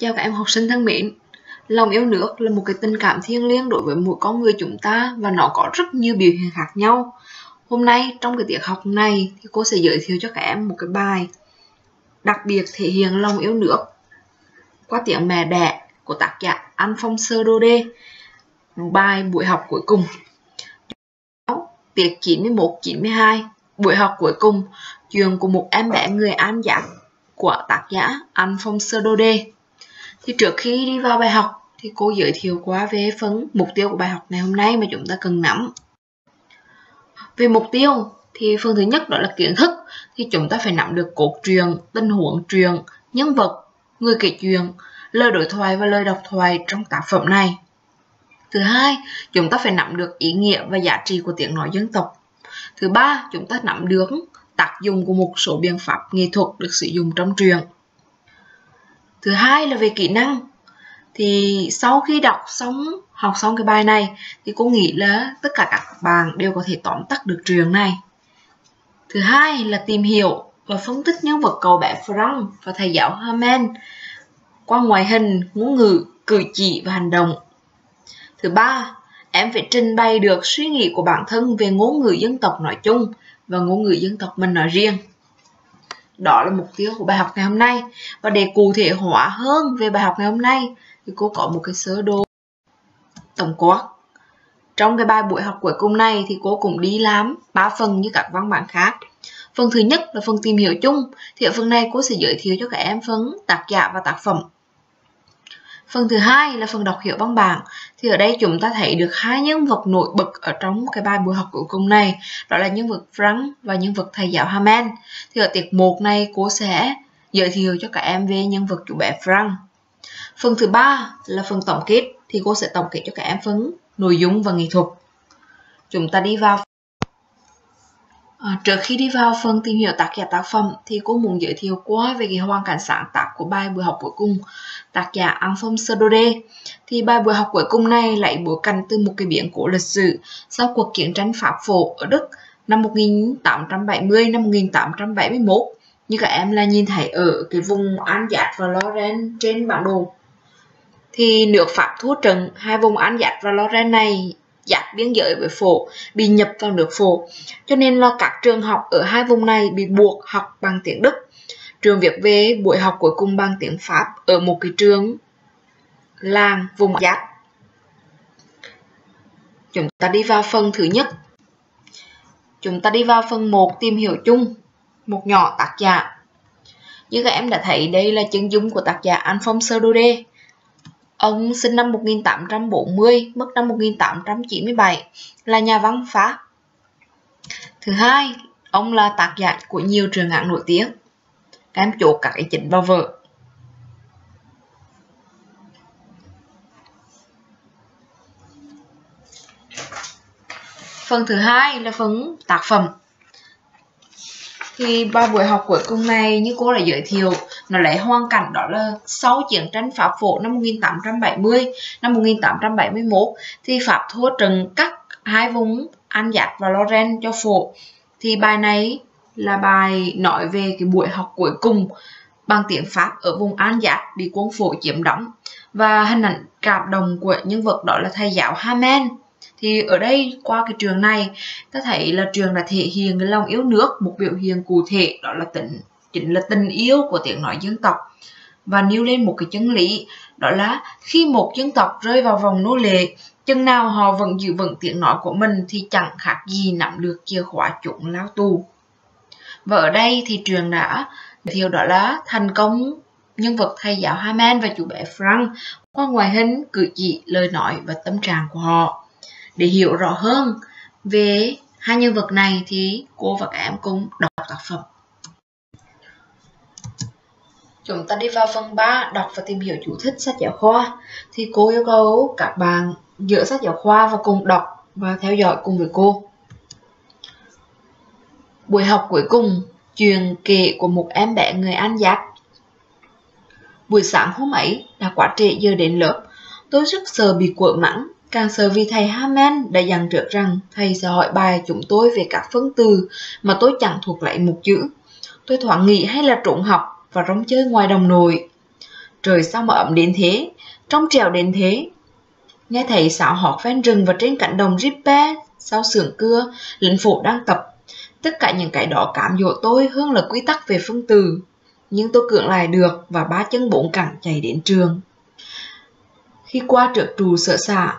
Chào các em học sinh thân mến. Lòng yêu nước là một cái tình cảm thiêng liêng đối với mỗi con người chúng ta và nó có rất nhiều biểu hiện khác nhau. Hôm nay, trong cái tiết học này thì cô sẽ giới thiệu cho các em một cái bài đặc biệt thể hiện lòng yêu nước qua tiếng mẹ đẻ của tác giả Alphonse đê Bài buổi học cuối cùng. Tiết 91-92 Buổi học cuối cùng Chuyện của một em bé người An Giác của tác giả Alphonse đê thì trước khi đi vào bài học thì cô giới thiệu qua về phần mục tiêu của bài học ngày hôm nay mà chúng ta cần nắm. Về mục tiêu thì phần thứ nhất đó là kiến thức thì chúng ta phải nắm được cốt truyện, tình huống truyện, nhân vật, người kể chuyện, lời đối thoại và lời đọc thoại trong tác phẩm này. Thứ hai, chúng ta phải nắm được ý nghĩa và giá trị của tiếng nói dân tộc. Thứ ba, chúng ta nắm được tác dụng của một số biện pháp nghệ thuật được sử dụng trong truyện thứ hai là về kỹ năng thì sau khi đọc xong học xong cái bài này thì cô nghĩ là tất cả các bạn đều có thể tóm tắt được trường này thứ hai là tìm hiểu và phân tích nhân vật cậu bé Frank và thầy giáo Herman qua ngoại hình, ngôn ngữ, cử chỉ và hành động. Thứ ba, em phải trình bày được suy nghĩ của bản thân về ngôn ngữ dân tộc nói chung và ngôn ngữ dân tộc mình nói riêng. Đó là mục tiêu của bài học ngày hôm nay. Và để cụ thể hóa hơn về bài học ngày hôm nay, thì cô có một cái sơ đồ tổng quát. Trong cái bài buổi học cuối cùng này thì cô cũng đi làm ba phần như các văn bản khác. Phần thứ nhất là phần tìm hiểu chung. Thì ở phần này cô sẽ giới thiệu cho các em phần tác giả và tác phẩm. Phần thứ hai là phần đọc hiểu văn bản. Thì ở đây chúng ta thấy được hai nhân vật nổi bật ở trong cái bài buổi học cuối cùng này. Đó là nhân vật Frank và nhân vật thầy giáo Haman. Thì ở tiết 1 này, cô sẽ giới thiệu cho các em về nhân vật chủ bé Frank. Phần thứ ba là phần tổng kết. Thì cô sẽ tổng kết cho các em phần nội dung và nghệ thuật. Chúng ta đi vào À, trước khi đi vào phần tìm hiểu tác giả tác phẩm thì cô muốn giới thiệu qua về cái hoàn cảnh sáng tác của bài buổi học cuối cùng tác giả Anthony Sodode. Thì bài buổi học cuối cùng này lấy bối cảnh từ một cái biến cố lịch sử sau cuộc chiến tranh Pháp phổ ở Đức năm 1870 năm 1871 như các em là nhìn thấy ở cái vùng Alsace và Lorraine trên bản đồ. Thì nước Pháp thua trận hai vùng Alsace và Lorraine này giáp biên giới với phổ, bị nhập vào nước phổ. Cho nên là các trường học ở hai vùng này bị buộc học bằng tiếng Đức. Trường việt về buổi học cuối cùng bằng tiếng Pháp ở một cái trường làng vùng giáp. Chúng ta đi vào phần thứ nhất. Chúng ta đi vào phần 1 tìm hiểu chung. Một nhỏ tác giả. Như các em đã thấy, đây là chân dung của tác giả Alphonse Daudet Ông sinh năm 1840, mất năm 1897, là nhà văn Pháp. Thứ hai, ông là tác giả của nhiều trường ngạn nổi tiếng. Các em chốt các cái chính vào vở. Phần thứ hai là phần tác phẩm thì ba buổi học cuối cùng này như cô đã giới thiệu, nó lấy hoàn cảnh đó là sau chiến tranh Pháp phổ năm 1870 năm 1871 thì Pháp thua trận cắt hai vùng An Giác và Lorraine cho phổ thì bài này là bài nói về cái buổi học cuối cùng bằng tiếng Pháp ở vùng An Giác bị quân phổ chiếm đóng và hình ảnh cảm động của nhân vật đó là thầy giáo Hamen thì ở đây qua cái trường này ta thấy là trường đã thể hiện cái lòng yêu nước một biểu hiện cụ thể đó là tình chính là tình yêu của tiếng nói dân tộc và nêu lên một cái chân lý đó là khi một dân tộc rơi vào vòng nô lệ chừng nào họ vẫn giữ vững tiếng nói của mình thì chẳng khác gì nắm được chìa khóa chúng lao tù và ở đây thì trường đã thiệu đó là thành công nhân vật thầy giáo Haman và chủ bé Frank qua ngoại hình, cử chỉ, lời nói và tâm trạng của họ. Để hiểu rõ hơn về hai nhân vật này thì cô và các em cùng đọc tác phẩm. Chúng ta đi vào phần 3 đọc và tìm hiểu chủ thích sách giáo khoa. Thì cô yêu cầu các bạn dựa sách giáo khoa và cùng đọc và theo dõi cùng với cô. Buổi học cuối cùng, chuyện kể của một em bé người An giáp. Buổi sáng hôm ấy đã quá trễ giờ đến lớp, tôi rất sợ bị cuộn mắng Càng sợ vì thầy Haman đã dặn trước rằng thầy sẽ hỏi bài chúng tôi về các phân từ mà tôi chẳng thuộc lại một chữ. Tôi thoáng nghĩ hay là trộn học và rong chơi ngoài đồng nội. Trời sao mà ẩm đến thế, trong trèo đến thế. Nghe thầy xảo hót ven rừng và trên cạnh đồng Rippe, sau sườn cưa, lĩnh phụ đang tập. Tất cả những cái đó cảm dỗ tôi hơn là quy tắc về phân từ. Nhưng tôi cưỡng lại được và ba chân bốn cẳng chạy đến trường. Khi qua trượt trù sợ xạ,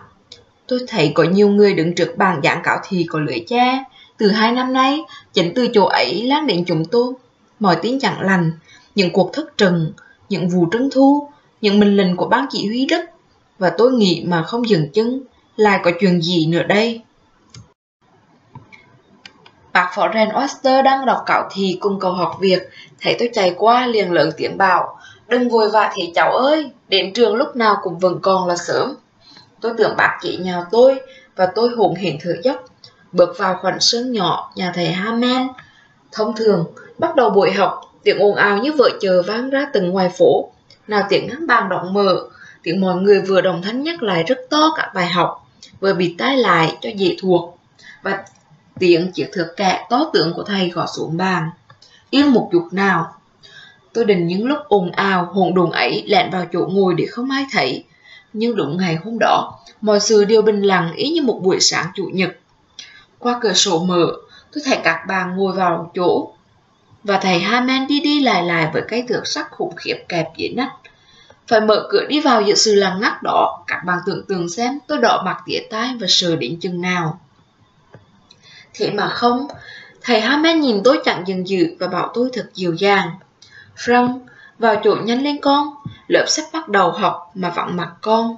tôi thấy có nhiều người đứng trước bàn giảng cáo thì có lưỡi cha. Từ hai năm nay, chính từ chỗ ấy lan đến chúng tôi. Mọi tiếng chẳng lành, những cuộc thất trần, những vụ trấn thu, những mình lình của ban chỉ huy đất. Và tôi nghĩ mà không dừng chân, lại có chuyện gì nữa đây? Bác phó ren Oster đang đọc cáo thì cùng cầu học việc, thấy tôi chạy qua liền lớn tiếng bảo, đừng vội vã thế cháu ơi, đến trường lúc nào cũng vẫn còn là sớm. Tôi tưởng bác chỉ nhào tôi, và tôi hồn hển thở dốc, bước vào khoảng sân nhỏ nhà thầy Haman. Thông thường, bắt đầu buổi học, tiếng ồn ào như vợ chờ vang ra từng ngoài phố. Nào tiếng ngắn bàn động mở, tiếng mọi người vừa đồng thanh nhắc lại rất to các bài học, vừa bị tai lại cho dễ thuộc. Và tiếng chiếc thước kẹ to tướng của thầy gõ xuống bàn. Yên một chút nào. Tôi định những lúc ồn ào, hỗn đồn ấy lẹn vào chỗ ngồi để không ai thấy. Nhưng đúng ngày hôm đó, mọi sự đều bình lặng ý như một buổi sáng chủ nhật. Qua cửa sổ mở, tôi thấy các bạn ngồi vào chỗ và thầy Haman đi đi lại lại với cái thước sắc khủng khiếp kẹp dưới nách. Phải mở cửa đi vào giữa sự lặng ngắt đó, các bạn tưởng tượng xem tôi đỏ mặt tía tai và sờ đến chừng nào. Thế mà không, thầy Hamen nhìn tôi chẳng dừng dự và bảo tôi thật dịu dàng. Frank, vào chỗ nhanh lên con, lớp sắp bắt đầu học mà vặn mặt con.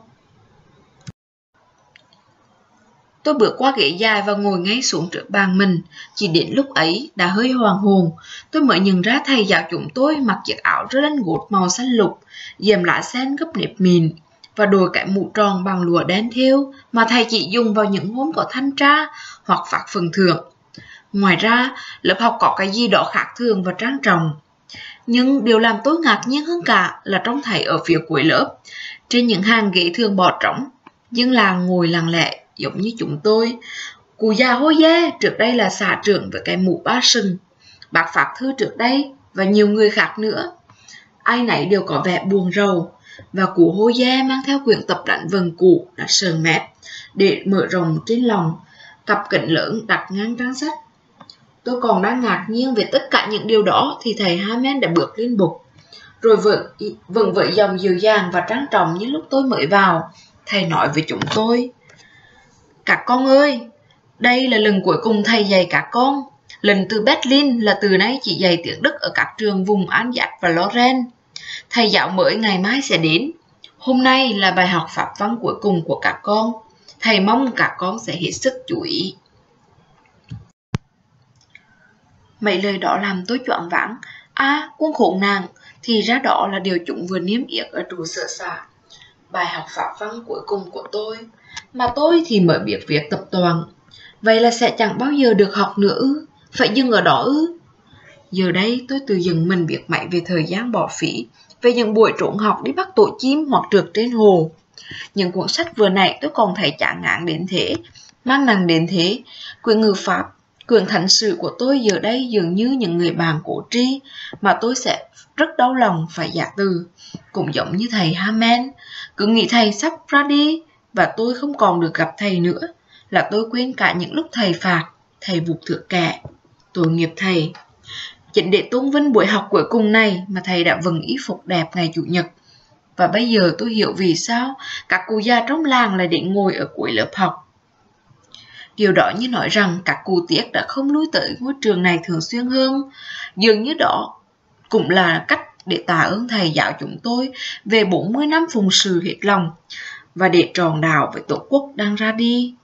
Tôi bước qua ghế dài và ngồi ngay xuống trước bàn mình. Chỉ đến lúc ấy đã hơi hoàng hồn, tôi mới nhận ra thầy giáo chúng tôi mặc chiếc áo rất lên gột màu xanh lục, dèm lá sen gấp nếp mịn và đội cái mũ tròn bằng lụa đen thêu mà thầy chỉ dùng vào những hôm có thanh tra hoặc phạt phần thưởng. Ngoài ra, lớp học có cái gì đó khác thường và trang trọng. Nhưng điều làm tôi ngạc nhiên hơn cả là trông thầy ở phía cuối lớp, trên những hàng ghế thường bỏ trống, nhưng là ngồi lặng lẽ giống như chúng tôi. Cụ già hôi dê trước đây là xã trưởng với cái mũ ba sừng. Bác Pháp Thư trước đây và nhiều người khác nữa. Ai nấy đều có vẻ buồn rầu và cụ hôi dê mang theo quyển tập đánh vần cũ đã sờn mép để mở rộng trên lòng cặp kính lớn đặt ngang trang sách. Tôi còn đang ngạc nhiên về tất cả những điều đó thì thầy Hamen đã bước lên bục. Rồi vẫn, vẫn với dòng dịu dàng và trang trọng như lúc tôi mới vào. Thầy nói với chúng tôi. Các con ơi, đây là lần cuối cùng thầy dạy các con. Lần từ Berlin là từ nay chỉ dạy tiếng Đức ở các trường vùng An Giác và Loren. Thầy giáo mới ngày mai sẽ đến. Hôm nay là bài học pháp văn cuối cùng của các con. Thầy mong các con sẽ hết sức chú ý. Mấy lời đó làm tôi choáng váng. À, quân khổ nàng, thì ra đó là điều chúng vừa niêm yết ở trụ sở xã. Bài học pháp văn cuối cùng của tôi, mà tôi thì mới biết việc tập toàn. Vậy là sẽ chẳng bao giờ được học nữa ư? Phải dừng ở đó ư? Giờ đây tôi tự dừng mình biết mạnh về thời gian bỏ phí, về những buổi trộn học đi bắt tổ chim hoặc trượt trên hồ. Những cuốn sách vừa nãy tôi còn thấy chả ngán đến thế, mang nặng đến thế. Quyển ngữ pháp, quyền thành sự của tôi giờ đây dường như những người bạn cổ tri mà tôi sẽ rất đau lòng phải giả từ. Cũng giống như thầy Hamen, cứ nghĩ thầy sắp ra đi và tôi không còn được gặp thầy nữa, là tôi quên cả những lúc thầy phạt, thầy buộc thượng kẻ. Tội nghiệp thầy. Chính để tôn vinh buổi học cuối cùng này mà thầy đã vừng y phục đẹp ngày Chủ nhật. Và bây giờ tôi hiểu vì sao các cụ già trong làng lại định ngồi ở cuối lớp học. Điều đó như nói rằng các cụ tiết đã không lui tới ngôi trường này thường xuyên hơn. Dường như đó cũng là cách để tạ ơn thầy giáo chúng tôi về 40 năm phùng sự hết lòng và để tròn đạo với tổ quốc đang ra đi.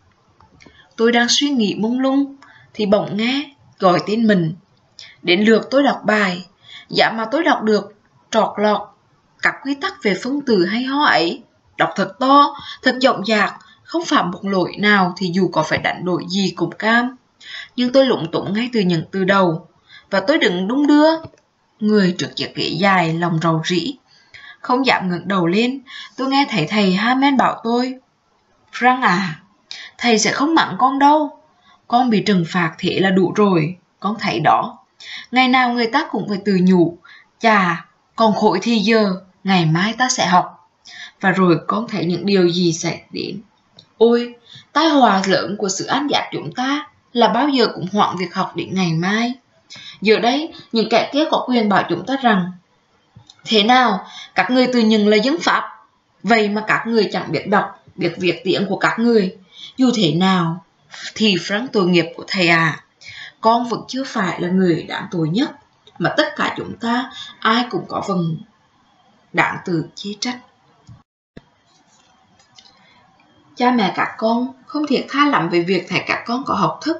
Tôi đang suy nghĩ mông lung thì bỗng nghe gọi tên mình. Đến lượt tôi đọc bài, dạ mà tôi đọc được trọt lọt các quy tắc về phân từ hay ho ấy. Đọc thật to, thật rộng rạc, không phạm một lỗi nào thì dù có phải đánh đổi gì cũng cam. Nhưng tôi lụng tụng ngay từ những từ đầu, và tôi đừng đúng đưa. Người trước chiếc ghế dài, lòng rầu rĩ. Không dám ngẩng đầu lên, tôi nghe thấy thầy Hamen bảo tôi. Frank à, thầy sẽ không mặn con đâu. Con bị trừng phạt thế là đủ rồi, con thấy đó. Ngày nào người ta cũng phải từ nhủ, chà, còn khổ thì giờ, ngày mai ta sẽ học. Và rồi con thấy những điều gì xảy đến. Ôi, tai họa lớn của sự ăn giác chúng ta là bao giờ cũng hoãn việc học đến ngày mai. Giờ đây, những kẻ kia có quyền bảo chúng ta rằng Thế nào, các người tự nhận là dân Pháp, vậy mà các người chẳng biết đọc, biết viết tiếng của các người. Dù thế nào, thì phán tội nghiệp của thầy à, con vẫn chưa phải là người đáng tội nhất, mà tất cả chúng ta ai cũng có phần đáng tự chế trách. Cha mẹ các con không thiệt tha lắm về việc thầy các con có học thức.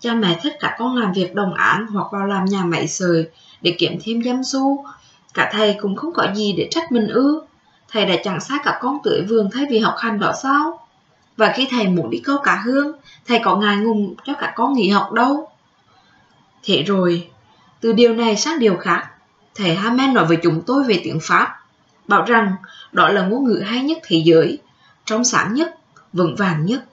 Cha mẹ thích các con làm việc đồng án hoặc vào làm nhà máy sợi để kiếm thêm dâm xu. Cả thầy cũng không có gì để trách mình ư. Thầy đã chẳng sai cả con tưới vườn thay vì học hành đó sao? Và khi thầy muốn đi câu cả hương, thầy có ngài ngùng cho cả con nghỉ học đâu. Thế rồi, từ điều này sang điều khác, thầy Hamen nói với chúng tôi về tiếng Pháp, bảo rằng đó là ngôn ngữ hay nhất thế giới, trong sáng nhất, vững vàng nhất.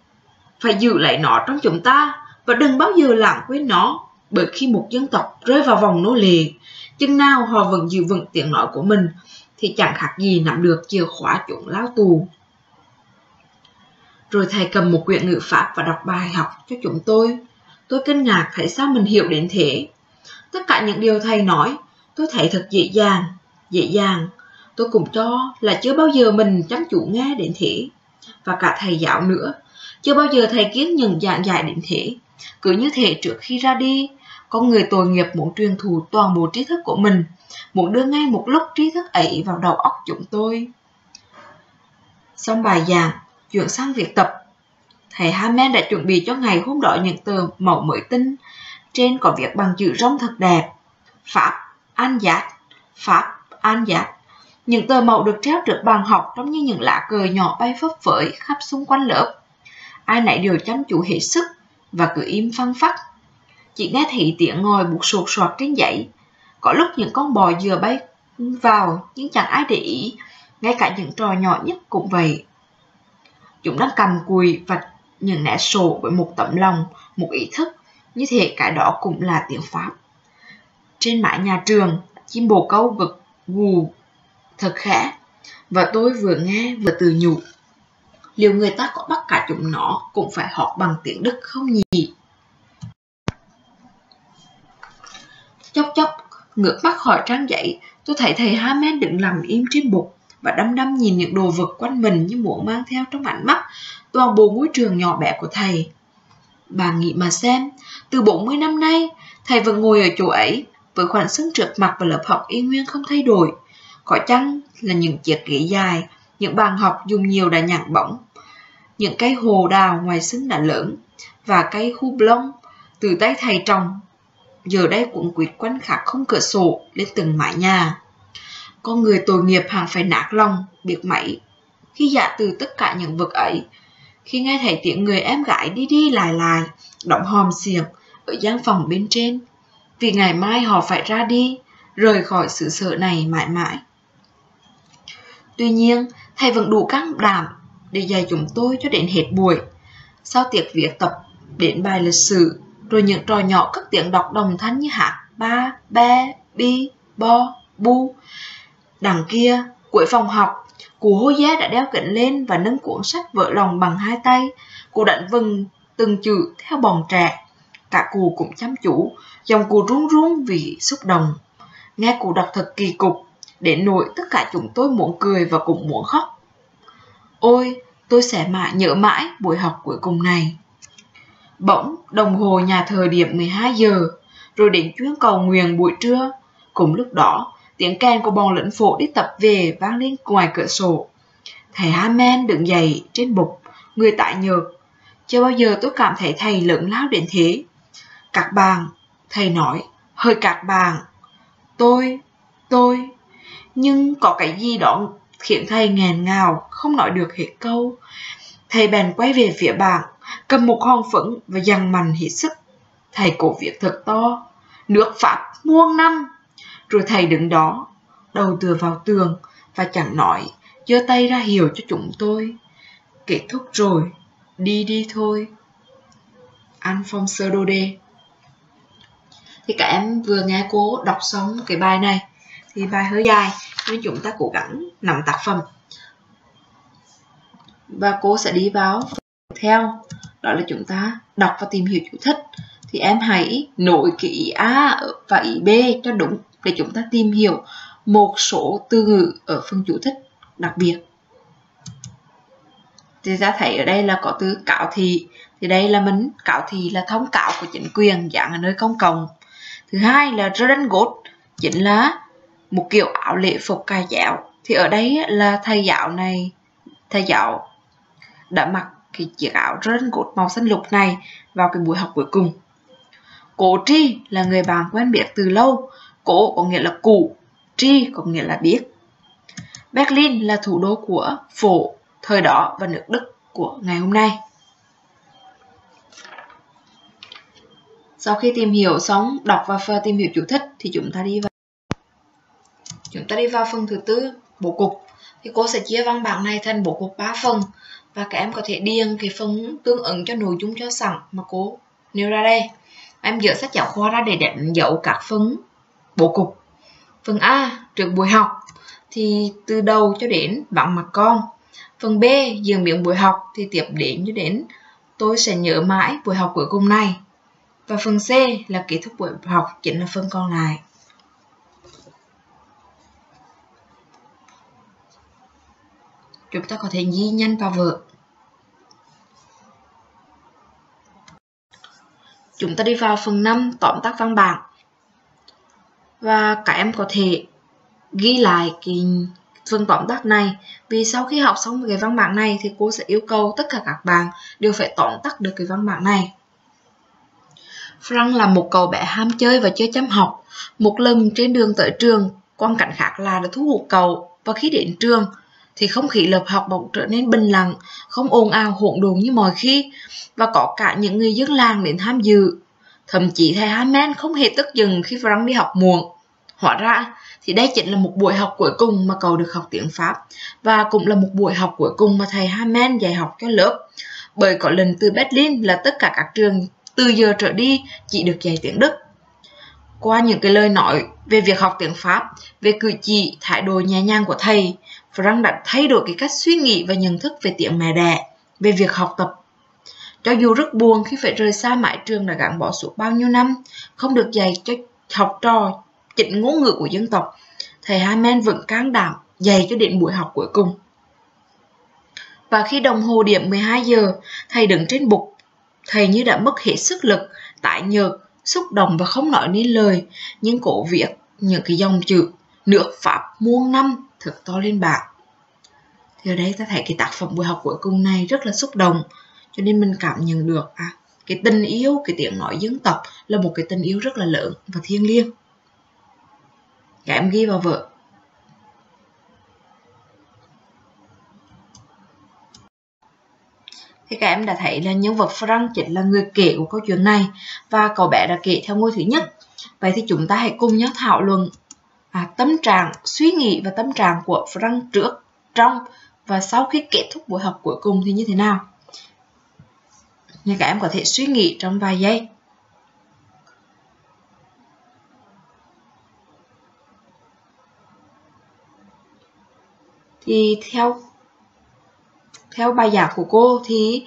Phải giữ lại nó trong chúng ta và đừng bao giờ lãng quên nó, bởi khi một dân tộc rơi vào vòng nô lệ, chừng nào họ vẫn giữ vững tiếng nói của mình, thì chẳng khác gì nắm được chìa khóa chuộng lao tù. Rồi thầy cầm một quyển ngữ pháp và đọc bài học cho chúng tôi. Tôi kinh ngạc thấy sao mình hiểu đến thế. Tất cả những điều thầy nói, tôi thấy thật dễ dàng, dễ dàng. Tôi cũng cho là chưa bao giờ mình chăm chủ nghe đến thế. Và cả thầy giáo nữa, chưa bao giờ thầy kiến nhận giảng dạy đến thế. Cứ như thế trước khi ra đi, con người tội nghiệp muốn truyền thụ toàn bộ trí thức của mình, muốn đưa ngay một lúc trí thức ấy vào đầu óc chúng tôi. Xong bài giảng, chuyển sang việc tập. Thầy Hamen đã chuẩn bị cho ngày hôm đó những tờ mẫu mới tinh, trên có viết bằng chữ rông thật đẹp. Pháp, An Giác, Pháp, An Giác. Những tờ mẫu được treo trước bàn học giống như những lá cờ nhỏ bay phấp phới khắp xung quanh lớp. Ai nãy đều chăm chú hết sức và cứ im phăng phắc. Chỉ nghe thấy tiếng ngồi buộc sột soạt trên giấy. Có lúc những con bò dừa bay vào nhưng chẳng ai để ý, ngay cả những trò nhỏ nhất cũng vậy. Chúng đang cầm cùi và những nẻ sổ với một tấm lòng, một ý thức, như thế cái đó cũng là tiếng Pháp. Trên mái nhà trường, chim bồ câu vực gù thật khẽ, và tôi vừa nghe vừa từ nhủ. Liệu người ta có bắt cả chúng nó cũng phải học bằng tiếng Đức không nhỉ? Chốc chốc, ngước mắt khỏi trang giấy, tôi thấy thầy Hamen đứng nằm im trên bục và đăm đăm nhìn những đồ vật quanh mình như muốn mang theo trong ánh mắt toàn bộ ngôi trường nhỏ bé của thầy. Bà nghĩ mà xem, từ 40 năm nay, thầy vẫn ngồi ở chỗ ấy, với khoảng sân trượt mặt và lớp học y nguyên không thay đổi. Có chăng là những chiếc ghế dài, những bàn học dùng nhiều đã nhạt bóng, những cái hồ đào ngoài sân đã lớn, và cây khu blông từ tay thầy trồng. Giờ đây cũng quýt quanh khắc không cửa sổ lên từng mái nhà. Con người tội nghiệp hàng phải nát lòng, biệt mẩy Khi dạ từ tất cả những vật ấy, khi nghe thấy tiếng người em gái đi đi lại lại, động hòm xiềng ở gian phòng bên trên. Vì ngày mai họ phải ra đi, rời khỏi sự sợ này mãi mãi. Tuy nhiên, thầy vẫn đủ can đảm để dạy chúng tôi cho đến hết buổi. Sau tiệc viết tập, đến bài lịch sử, rồi những trò nhỏ các tiếng đọc đồng thanh như hát ba, be, bi, bo, bu, Đằng kia, cuối phòng học, cụ hô giá đã đeo kính lên và nâng cuốn sách vỡ lòng bằng hai tay. Cụ đánh vừng từng chữ theo bòn trẻ. Cả cụ cũng chăm chú, dòng cụ run run vì xúc động. Nghe cụ đọc thật kỳ cục, để nỗi tất cả chúng tôi muốn cười và cũng muốn khóc. Ôi, tôi sẽ mãi nhớ mãi buổi học cuối cùng này. Bỗng, đồng hồ nhà thờ điểm 12 giờ, rồi đến chuyến cầu nguyện buổi trưa. Cùng lúc đó, Tiếng kèn của bọn lĩnh phổ đi tập về vang lên ngoài cửa sổ. Thầy Hamen đứng dậy trên bục, người tại nhược. Chưa bao giờ tôi cảm thấy thầy lớn lao đến thế. Các bạn, thầy nói, hơi các bạn. Tôi, tôi, nhưng có cái gì đó khiến thầy nghẹn ngào, không nói được hết câu. Thầy bèn quay về phía bảng cầm một hòn phấn và dằn mạnh hết sức. Thầy cổ viết thật to, nước Pháp muôn năm. Rồi thầy đứng đó, đầu tựa vào tường và chẳng nói, giơ tay ra hiểu cho chúng tôi. Kết thúc rồi, đi đi thôi. Alphonse Daudet Thì các em vừa nghe cô đọc xong cái bài này thì bài hơi dài nên chúng ta cố gắng nắm tác phẩm. Và cô sẽ đi vào phần theo, đó là chúng ta đọc và tìm hiểu chú thích. Thì em hãy nối cái ý A và ý B cho đúng để chúng ta tìm hiểu một số từ ngữ ở phần chú thích đặc biệt. Thì ta thấy ở đây là có từ cáo thị. Thì đây là mình, cáo thị là thông cáo của chính quyền dạng ở nơi công cộng. Thứ hai là redingot chính là một kiểu áo lễ phục cài giáo thì ở đây là thầy giáo này thầy giáo đã mặc cái chiếc áo redingot màu xanh lục này vào cái buổi học cuối cùng Cố tri là người bạn quen biết từ lâu, cố có nghĩa là cũ, tri có nghĩa là biết. Berlin là thủ đô của phổ thời đó và nước Đức của ngày hôm nay. Sau khi tìm hiểu xong, đọc và tìm hiểu chú thích thì chúng ta đi vào ta đi vào phần thứ tư, bố cục. Thì cô sẽ chia văn bản này thành bố cục 3 phần và các em có thể điền cái phần tương ứng cho nội dung cho sẵn mà cô nêu ra đây. Em dỡ sách giáo khoa ra để đánh dấu các phần bố cục. Phần A, trước buổi học thì từ đầu cho đến vặn mặt con. Phần B, dừng miệng buổi học thì tiếp đến cho đến tôi sẽ nhớ mãi buổi học cuối cùng này. Và phần C là kết thúc buổi học chính là phần còn lại. Chúng ta có thể ghi nhanh vào vở. Chúng ta đi vào phần 5 tóm tắt văn bản. Và các em có thể ghi lại cái phần tóm tắt này vì sau khi học xong cái văn bản này thì cô sẽ yêu cầu tất cả các bạn đều phải tóm tắt được cái văn bản này. Frank là một cậu bé ham chơi và chơi chăm học. Một lần trên đường tới trường, quan cảnh khác là đã thu hút cậu và khi đến trường thì không khí lớp học bỗng trở nên bình lặng, không ồn ào hỗn độn như mọi khi và có cả những người dân làng đến tham dự. Thậm chí thầy Hamen không hề tức giận khi Frank đi học muộn. Hóa ra thì đây chính là một buổi học cuối cùng mà cậu được học tiếng Pháp và cũng là một buổi học cuối cùng mà thầy Hamen dạy học cho lớp. Bởi có lần từ Berlin là tất cả các trường từ giờ trở đi chỉ được dạy tiếng Đức. Qua những cái lời nói về việc học tiếng Pháp, về cử chỉ, thái độ nhẹ nhàng của thầy, Frank đã thay đổi cái cách suy nghĩ và nhận thức về tiếng mẹ đẻ, về việc học tập. Cho dù rất buồn khi phải rời xa mãi trường đã gắn bỏ suốt bao nhiêu năm, không được dạy cho học trò chỉnh ngôn ngữ của dân tộc, thầy Hamen vẫn can đảm dạy cho đến buổi học cuối cùng. Và khi đồng hồ điểm 12 giờ, thầy đứng trên bục, thầy như đã mất hết sức lực, tải nhược, xúc động và không nói nên lời, nhưng cổ viết những cái dòng chữ nước Pháp muôn năm thật to lên bảng. Thì ở đây ta thấy cái tác phẩm buổi học cuối cùng này rất là xúc động, cho nên mình cảm nhận được à, cái tình yêu, cái tiếng nói dân tộc là một cái tình yêu rất là lớn và thiêng liêng. Các em ghi vào vở. Thì các em đã thấy là nhân vật Frank chính là người kể của câu chuyện này và cậu bé đã kể theo ngôi thứ nhất. Vậy thì chúng ta hãy cùng nhau thảo luận à, tâm trạng, suy nghĩ và tâm trạng của Frank trước, trong và sau khi kết thúc buổi học cuối cùng thì như thế nào. Nên các em có thể suy nghĩ trong vài giây. Thì theo theo bài giảng của cô thì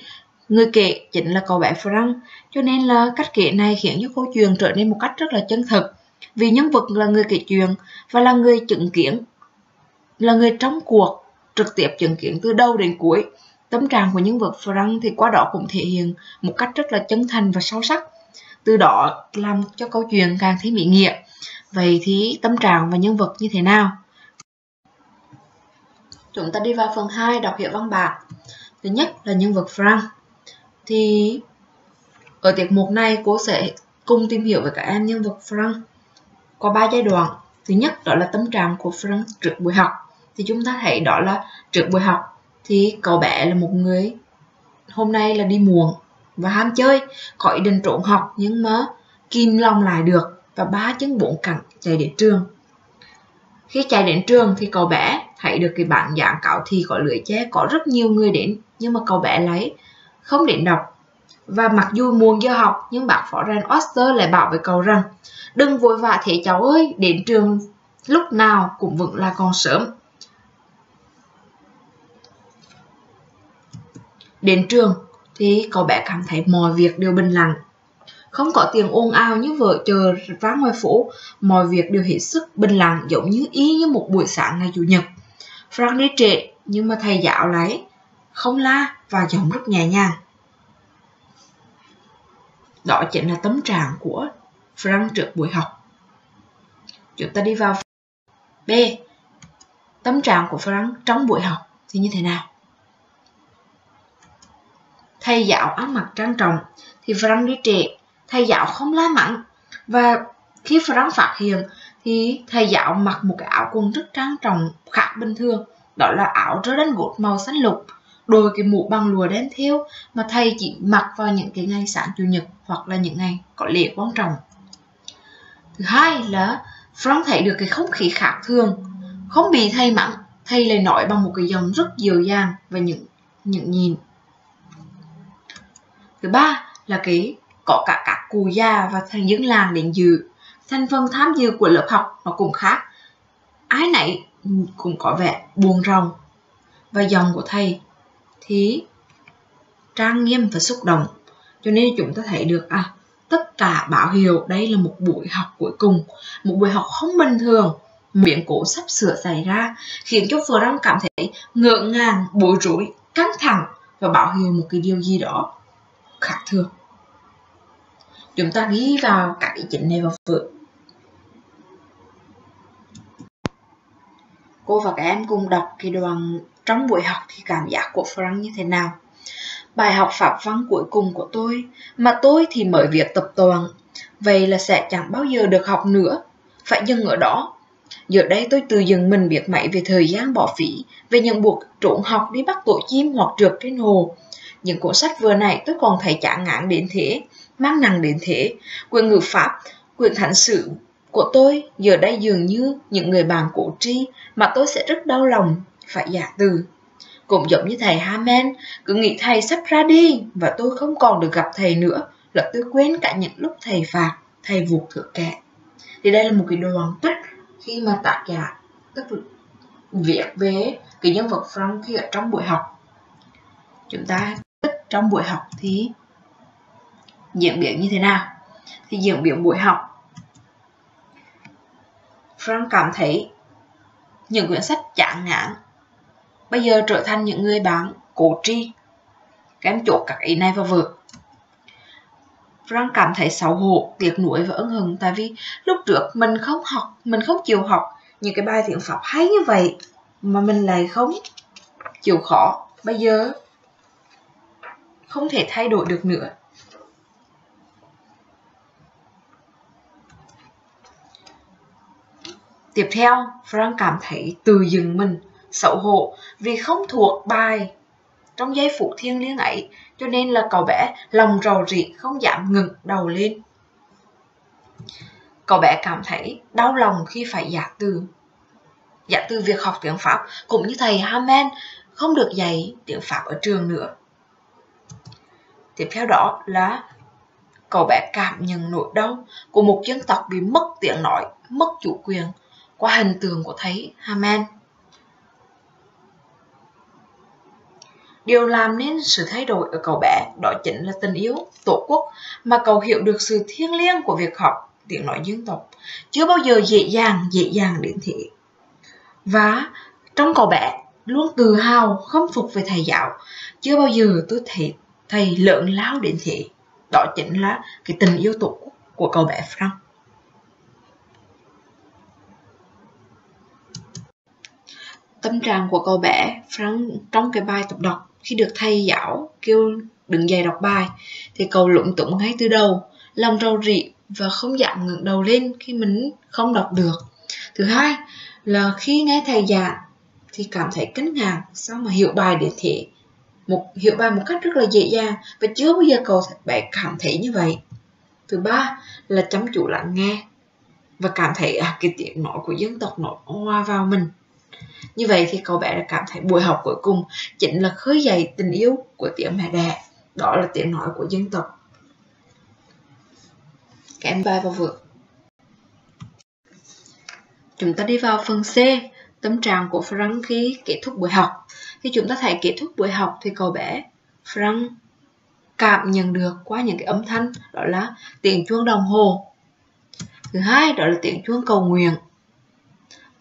người kể chính là cậu bé Frank, cho nên là cách kể này khiến cho câu chuyện trở nên một cách rất là chân thực vì nhân vật là người kể chuyện và là người chứng kiến, là người trong cuộc, trực tiếp chứng kiến từ đầu đến cuối. Tâm trạng của nhân vật Frank thì qua đó cũng thể hiện một cách rất là chân thành và sâu sắc. Từ đó làm cho câu chuyện càng thấy mỹ nghĩa. Vậy thì tâm trạng và nhân vật như thế nào? Chúng ta đi vào phần 2 đọc hiểu văn bản. Thứ nhất là nhân vật Frank. Thì ở tiết mục này cô sẽ cùng tìm hiểu với các em nhân vật Frank có ba giai đoạn. Thứ nhất, đó là tâm trạng của Frank trước buổi học. Thì chúng ta thấy đó là trước buổi học thì cậu bé là một người hôm nay là đi muộn và ham chơi, có ý định trộn học nhưng mà kim lòng lại được và ba chân bốn cẳng chạy đến trường. Khi chạy đến trường thì cậu bé thấy được cái bản dạng cáo thì có lưỡi che, có rất nhiều người đến nhưng mà cậu bé lấy không đến đọc và mặc dù muộn giờ học, nhưng bác phó Ren Oster lại bảo với cậu rằng, đừng vội vã thế cháu ơi, đến trường lúc nào cũng vẫn là còn sớm. Đến trường thì cậu bé cảm thấy mọi việc đều bình lặng. Không có tiếng ồn ào như vợ chờ vắng ngoài phố, mọi việc đều hết sức bình lặng giống như y như một buổi sáng ngày chủ nhật. Frank đi trễ, nhưng mà thầy giáo lấy không la và giọng rất nhẹ nhàng đó chính là tấm trạng của Frank trước buổi học. Chúng ta đi vào B. Tâm trạng của Frank trong buổi học thì như thế nào? Thầy giáo ăn mặc trang trọng thì Frank đi trễ. Thầy giáo không la mắng. Và khi Frank phát hiện thì thầy giáo mặc một cái áo quần rất trang trọng, khác bình thường. Đó là áo rất đánh gột màu xanh lục đôi cái mũ bằng lụa đen theo mà thầy chỉ mặc vào những cái ngày sáng chủ nhật hoặc là những ngày có lễ quan trọng. Thứ hai là Frank thấy được cái không khí khác thường. Không bị thầy mắng, thầy lại nói bằng một cái giọng rất dịu dàng và những những nhìn thứ ba là cái có cả các cụ già và thành dân làng đến dự. Thành phần tham dự của lớp học nó cũng khác. Ai nãy cũng có vẻ buồn rầu. Và dòng của thầy thì trang nghiêm và xúc động. Cho nên chúng ta thấy được à tất cả báo hiệu đây là một buổi học cuối cùng, một buổi học không bình thường. Biến cố sắp sửa xảy ra, khiến cho Phờ Răng cảm thấy ngượng ngàng, bối rối, căng thẳng và báo hiệu một cái điều gì đó khác thường. Chúng ta ghi vào các ý chính này vào vở cô và các em cùng đọc cái đoạn trong buổi học thì cảm giác của Frank như thế nào? Bài học pháp văn cuối cùng của tôi, mà tôi thì mới việc tập toàn. Vậy là sẽ chẳng bao giờ được học nữa. Phải dừng ở đó. Giờ đây tôi tự dừng mình biết mấy về thời gian bỏ phí, về những buộc trộn học đi bắt tổ chim hoặc trượt trên hồ. Những cuốn sách vừa này tôi còn thấy chán ngán đến thế, mang nặng đến thế. Quyền ngữ pháp quyền thánh sự của tôi giờ đây dường như những người bạn cổ tri mà tôi sẽ rất đau lòng phải giả từ. Cũng giống như thầy Hamen cứ nghĩ thầy sắp ra đi và tôi không còn được gặp thầy nữa, là tôi quên cả những lúc thầy phạt, thầy vụt thượng kẻ. Thì đây là một cái đoạn tích khi mà tác giả, tức viết về cái nhân vật Frank khi ở trong buổi học. Chúng ta tích trong buổi học thì diễn biến như thế nào? Thì diễn biến buổi học, Frank cảm thấy những quyển sách chán ngán bây giờ trở thành những người bạn cổ tri các em chốt các ý này vào vở Frank cảm thấy xấu hổ, tiếc nuối và ân hận tại vì lúc trước mình không học, mình không chịu học những cái bài tiếng Pháp hay như vậy mà mình lại không chịu khó. Bây giờ không thể thay đổi được nữa. Tiếp theo, Frank cảm thấy từ dừng mình, xấu hổ vì không thuộc bài trong giây phút thiêng liêng ấy, cho nên là cậu bé lòng rầu rĩ không dám ngừng đầu lên. Cậu bé cảm thấy đau lòng khi phải giả từ. Giả từ việc học tiếng Pháp cũng như thầy Hamen không được dạy tiếng Pháp ở trường nữa. Tiếp theo đó là cậu bé cảm nhận nỗi đau của một dân tộc bị mất tiếng nói, mất chủ quyền qua hình tượng của thấy Hamen. Điều làm nên sự thay đổi ở cậu bé đó chính là tình yêu, tổ quốc, mà cậu hiểu được sự thiêng liêng của việc học tiếng nói dân tộc. Chưa bao giờ dễ dàng dễ dàng đến thế. Và trong cậu bé luôn tự hào, khâm phục về thầy giáo. Chưa bao giờ tôi thấy thầy lớn lao đến thế. Đó chính là cái tình yêu tổ quốc của cậu bé Frank. Tâm trạng của cậu bé Frank trong cái bài tập đọc khi được thầy giáo kêu đứng dậy đọc bài thì cậu lúng túng ngay từ đầu lòng rầu rĩ và không dám ngẩng đầu lên khi mình không đọc được. Thứ hai là khi nghe thầy giảng thì cảm thấy kinh ngạc sao mà hiểu bài đến thế? Một hiểu bài một cách rất là dễ dàng và chưa bao giờ cậu bạn cảm thấy như vậy. Thứ ba là chăm chú lắng nghe và cảm thấy à, cái tiếng nói của dân tộc nó hòa vào mình như vậy thì cậu bé đã cảm thấy buổi học cuối cùng chính là khơi dậy tình yêu của tiếng mẹ đẻ. Đó là tiếng nói của dân tộc. Các em bài vào vượt. chúng ta đi vào phần C, tâm trạng của Frank khi kết thúc buổi học. Khi chúng ta thấy kết thúc buổi học thì cậu bé Frank cảm nhận được qua những cái âm thanh đó là tiếng chuông đồng hồ. Thứ hai đó là tiếng chuông cầu nguyện.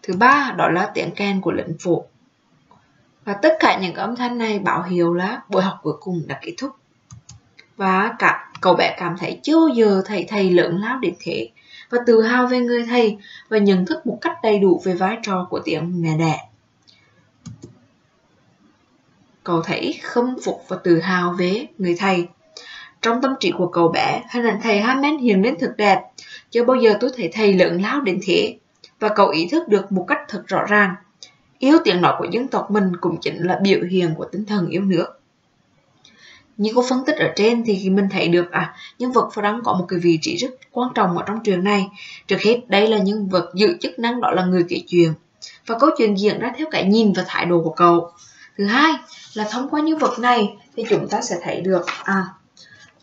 Thứ ba đó là tiếng kèn của lệnh phụ. Và tất cả những âm thanh này báo hiệu là buổi học cuối cùng đã kết thúc. Và cả cậu bé cảm thấy chưa bao giờ thầy thầy lớn lao đến thế và tự hào về người thầy và nhận thức một cách đầy đủ về vai trò của tiếng mẹ đẻ. Cậu thấy khâm phục và tự hào về người thầy. Trong tâm trí của cậu bé, hình ảnh thầy Hamen hiện lên thật đẹp. Chưa bao giờ tôi thấy thầy lớn lao đến thế. Và cậu ý thức được một cách thật rõ ràng. Yêu tiếng nói của dân tộc mình cũng chính là biểu hiện của tinh thần yêu nước. Như cô phân tích ở trên thì mình thấy được à nhân vật Frank có một cái vị trí rất quan trọng ở trong trường này. Trước hết, đây là nhân vật giữ chức năng đó là người kể chuyện và câu chuyện diễn ra theo cái nhìn và thái độ của cậu. Thứ hai là thông qua nhân vật này thì chúng ta sẽ thấy được à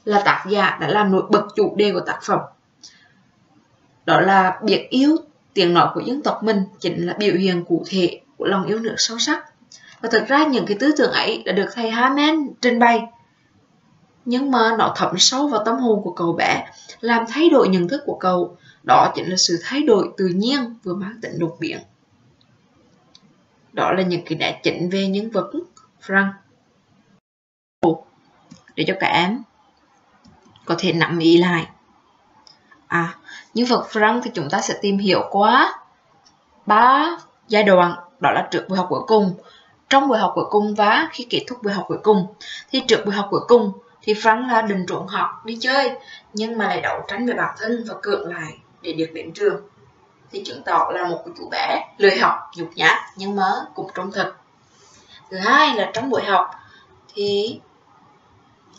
là tác giả đã làm nổi bật chủ đề của tác phẩm. Đó là biết yêu tiếng nói của dân tộc mình chính là biểu hiện cụ thể của lòng yêu nước sâu sắc. Và thực ra những cái tư tưởng ấy đã được thầy Haman trình bày nhưng mà nó thấm sâu vào tâm hồn của cậu bé, làm thay đổi nhận thức của cậu. Đó chính là sự thay đổi tự nhiên vừa mang tính đột biến. Đó là những cái nét chỉnh về nhân vật Frank. Để cho các em có thể nắm ý lại. À, những vật răng thì chúng ta sẽ tìm hiểu qua ba giai đoạn, đó là trước buổi học cuối cùng, trong buổi học cuối cùng và khi kết thúc buổi học cuối cùng. Thì trước buổi học cuối cùng thì Frank là định trốn học đi chơi, nhưng mà lại đấu tranh với bản thân và cưỡng lại để được đến trường. Thì chứng tỏ là một chú bé lười học, nhục nhã, nhưng mà cũng trung thực. Thứ hai là trong buổi học thì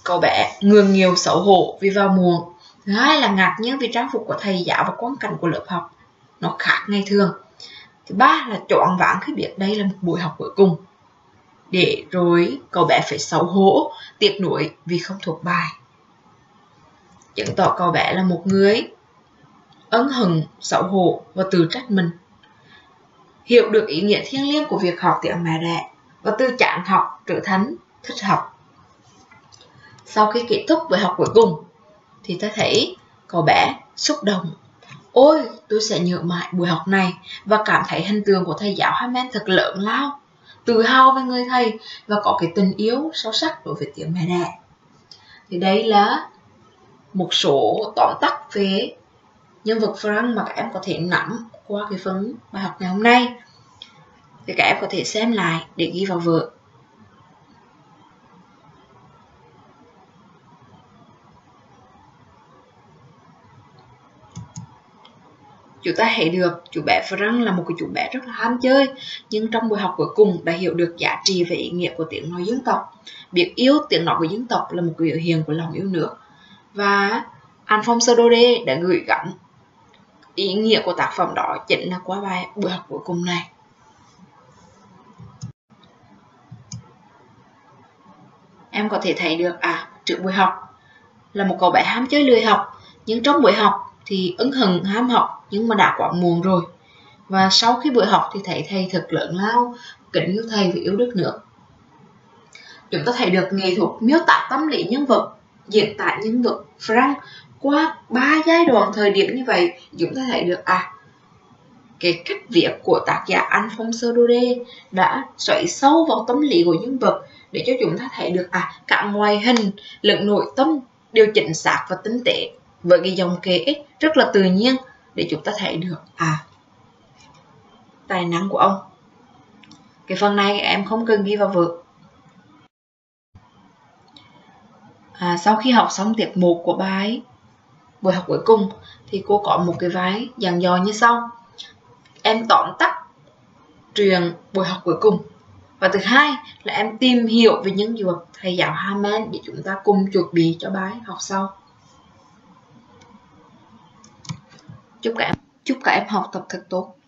cậu bé ngường nhiều xấu hổ, vì vào muộn thứ hai là ngạc nhiên vì trang phục của thầy giáo và quan cảnh của lớp học nó khác ngày thường thứ ba là choáng váng khi biết đây là một buổi học cuối cùng để rồi cậu bé phải xấu hổ, tiếc nuối vì không thuộc bài. Chứng tỏ cậu bé là một người ân hận, xấu hổ và tự trách mình. Hiểu được ý nghĩa thiêng liêng của việc học tiếng mẹ đẻ và từ chán học trở thành thích học. Sau khi kết thúc buổi học cuối cùng thì ta thấy cậu bé xúc động. Ôi, tôi sẽ nhớ mãi buổi học này và cảm thấy hình tượng của thầy giáo Hamen thật lớn lao. Tự hào về người thầy và có cái tình yêu sâu sắc đối với tiếng mẹ đẻ. Thì đây là một số tóm tắt về nhân vật Frank mà các em có thể nắm qua cái phần bài học ngày hôm nay. Thì các em có thể xem lại để ghi vào vở. Chúng ta thấy được. Chú bé Frank là một cái chú bé rất là ham chơi, nhưng trong buổi học cuối cùng đã hiểu được giá trị và ý nghĩa của tiếng nói dân tộc. Biết yêu tiếng nói của dân tộc là một biểu hiện của lòng yêu nước. Và Alphonse Dode đã gửi gắm ý nghĩa của tác phẩm đó chính là qua bài buổi học cuối cùng này. Em có thể thấy được à trước buổi học là một cậu bé ham chơi lười học, nhưng trong buổi học thì ứng hừng ham học nhưng mà đã quá muộn rồi. Và sau khi buổi học thì thấy thầy thật lớn lao, kính yêu thầy và yêu đất nước. Chúng ta thấy được nghệ thuật miêu tả tâm lý nhân vật, diễn tả nhân vật Frank qua ba giai đoạn thời điểm như vậy. Chúng ta thấy được à cái cách viết của tác giả Alfonso Dode đã xoáy sâu vào tâm lý của nhân vật để cho chúng ta thấy được à cả ngoại hình lẫn nội tâm đều chính xác và tinh tế với cái dòng kể rất là tự nhiên để chúng ta thấy được à tài năng của ông. Cái phần này em không cần ghi vào vở. À, sau khi học xong tiết mục của bài buổi học cuối cùng thì cô có một cái vái dặn dò như sau. Em tóm tắt truyền buổi học cuối cùng. Và thứ hai là em tìm hiểu về những vật thầy giáo Haman để chúng ta cùng chuẩn bị cho bài học sau. Chúc cả em chúc cả em học tập thật tốt.